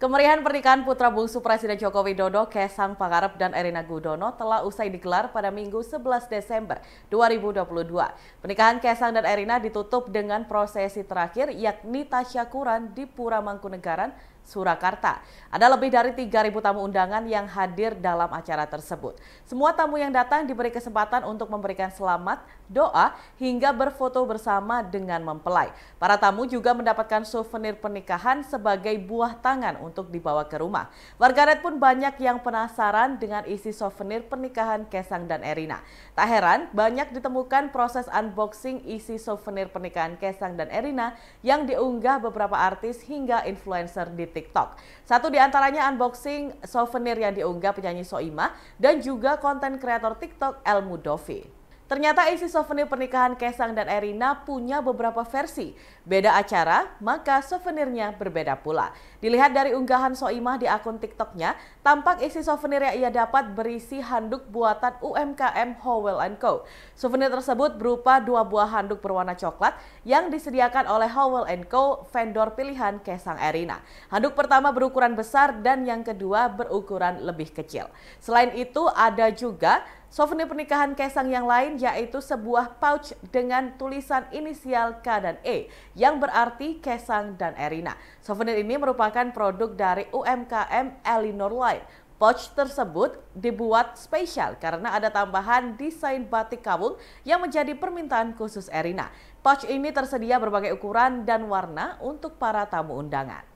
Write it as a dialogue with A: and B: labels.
A: Kemeriahan pernikahan putra bungsu Presiden Joko Widodo, Kesang Pangarep dan Erina Gudono telah usai digelar pada Minggu 11 Desember 2022. Pernikahan Kesang dan Erina ditutup dengan prosesi terakhir yakni tasyakuran di Pura Mangkunegaran, Surakarta. Ada lebih dari 3.000 tamu undangan yang hadir dalam acara tersebut. Semua tamu yang datang diberi kesempatan untuk memberikan selamat, doa, hingga berfoto bersama dengan mempelai. Para tamu juga mendapatkan souvenir pernikahan sebagai buah tangan untuk dibawa ke rumah. Warganet pun banyak yang penasaran dengan isi souvenir pernikahan Kesang dan Erina. Tak heran, banyak ditemukan proses unboxing isi souvenir pernikahan Kesang dan Erina yang diunggah beberapa artis hingga influencer di TikTok. Satu di antaranya unboxing souvenir yang diunggah penyanyi Soima dan juga konten kreator TikTok Elmu Dovi. Ternyata isi souvenir pernikahan Kesang dan Erina punya beberapa versi. Beda acara, maka souvenirnya berbeda pula. Dilihat dari unggahan Soimah di akun TikToknya, tampak isi souvenir yang ia dapat berisi handuk buatan UMKM Howell Co. Souvenir tersebut berupa dua buah handuk berwarna coklat yang disediakan oleh Howell Co. vendor pilihan Kesang Erina. Handuk pertama berukuran besar dan yang kedua berukuran lebih kecil. Selain itu ada juga Souvenir pernikahan Kesang yang lain yaitu sebuah pouch dengan tulisan inisial K dan E yang berarti Kesang dan Erina. Souvenir ini merupakan produk dari UMKM Elinor Light. Pouch tersebut dibuat spesial karena ada tambahan desain batik kawung yang menjadi permintaan khusus Erina. Pouch ini tersedia berbagai ukuran dan warna untuk para tamu undangan.